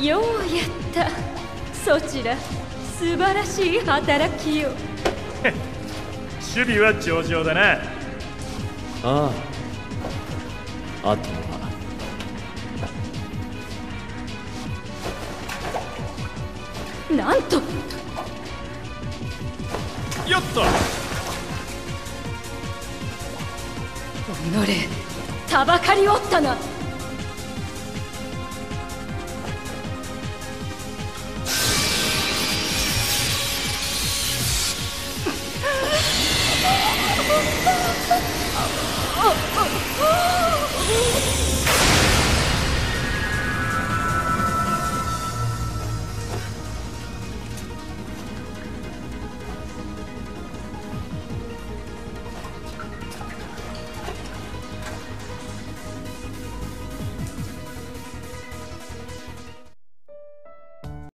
ようやった。そちら素晴らしい働きよ。守備は上々だな。ああ。あとは。なんと。よっと。おのれたばかりおったな。